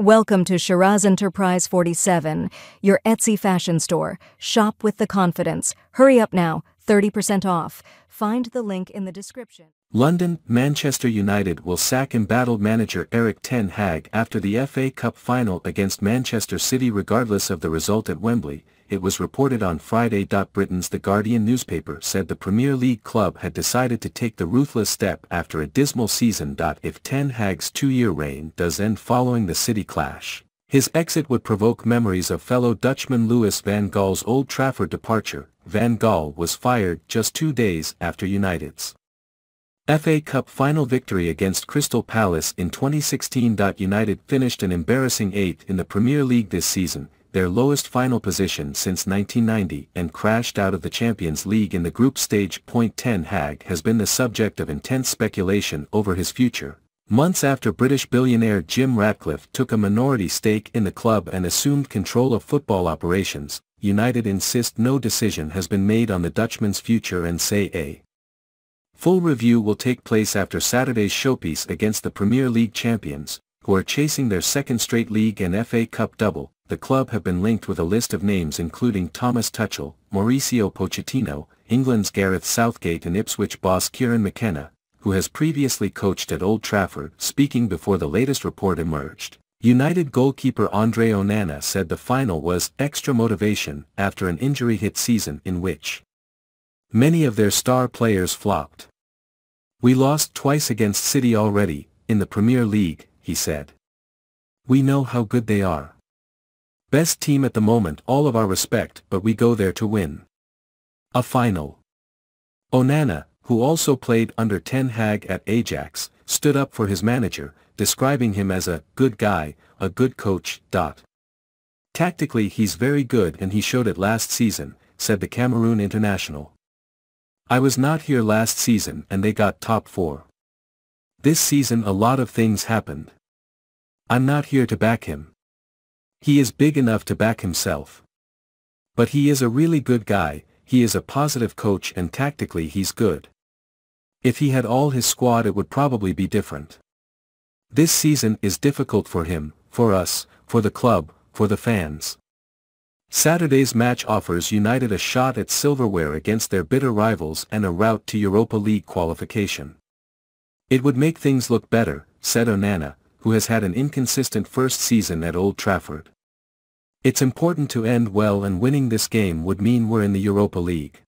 Welcome to Shiraz Enterprise 47, your Etsy fashion store. Shop with the confidence. Hurry up now, 30% off. Find the link in the description. London, Manchester United will sack embattled manager Erik Ten Hag after the FA Cup final against Manchester City regardless of the result at Wembley, it was reported on Friday. Britain's The Guardian newspaper said the Premier League club had decided to take the ruthless step after a dismal season. If Ten Hag's two-year reign does end following the City clash, his exit would provoke memories of fellow Dutchman Louis van Gaal's Old Trafford departure. Van Gaal was fired just two days after United's FA Cup final victory against Crystal Palace in 2016. United finished an embarrassing 8th in the Premier League this season, their lowest final position since 1990 and crashed out of the Champions League in the group stage. Point Ten Hag has been the subject of intense speculation over his future, months after British billionaire Jim Ratcliffe took a minority stake in the club and assumed control of football operations, United insist no decision has been made on the Dutchman's future and say a full review will take place after Saturday's showpiece against the Premier League champions, who are chasing their second straight league and FA Cup double, the club have been linked with a list of names including Thomas Tuchel, Mauricio Pochettino, England's Gareth Southgate and Ipswich boss Kieran McKenna, who has previously coached at Old Trafford. Speaking before the latest report emerged, United goalkeeper Andre Onana said the final was extra motivation after an injury-hit season in which many of their star players flopped. We lost twice against City already, in the Premier League, he said. We know how good they are. Best team at the moment all of our respect but we go there to win. A final. Onana, who also played under Ten Hag at Ajax, stood up for his manager, describing him as a good guy, a good coach. Dot. Tactically he's very good and he showed it last season, said the Cameroon international. I was not here last season and they got top 4. This season a lot of things happened. I'm not here to back him. He is big enough to back himself. But he is a really good guy, he is a positive coach and tactically he's good. If he had all his squad it would probably be different. This season is difficult for him, for us, for the club, for the fans. Saturday's match offers United a shot at silverware against their bitter rivals and a route to Europa League qualification. It would make things look better, said Onana, who has had an inconsistent first season at Old Trafford. It's important to end well and winning this game would mean we're in the Europa League.